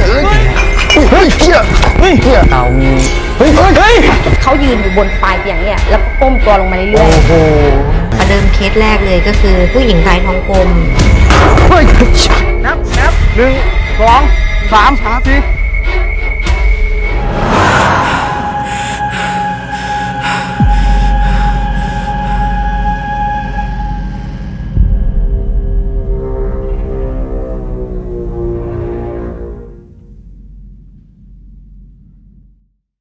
เฮ้ยเฮ้ยเฮียเอามีเฮ้ยเฮ้ยเฮ้ยเขายืนอยู่บนปลายเตียงเนี่ยแล้วก็ก้มตัวลงมาเรื่อยโอ้โหประเดิมเคสแรกเลยก็คือผู้หญิงไทยทองกลมเฮ้ยนับนับหนึ่งสองสามสี่